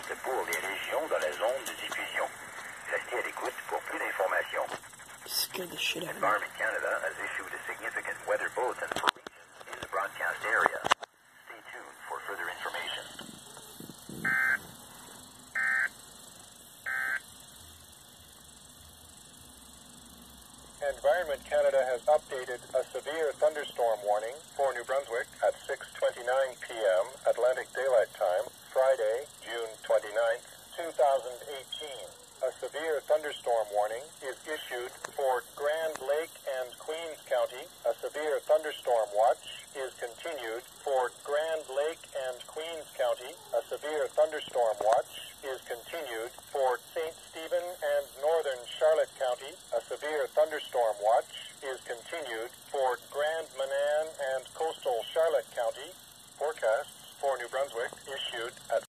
présente pour les régions dans la zone de diffusion. Restez à l'écoute pour plus d'informations. Scared the shit out of. Canada has issued a significant weather bulletin for regions in the broadcast area. Stay tuned for further information. Environment Canada has updated a severe thunderstorm warning for New Brunswick at 6.29 p.m. Atlantic Daylight Time, Friday, 29th, 2018. A severe thunderstorm warning is issued for Grand Lake and Queens County. A severe thunderstorm watch is continued for Grand Lake and Queens County. A severe thunderstorm watch is continued for St. Stephen and Northern Charlotte County. A severe thunderstorm watch is continued for Grand Manan and Coastal Charlotte County. Forecasts for New Brunswick issued at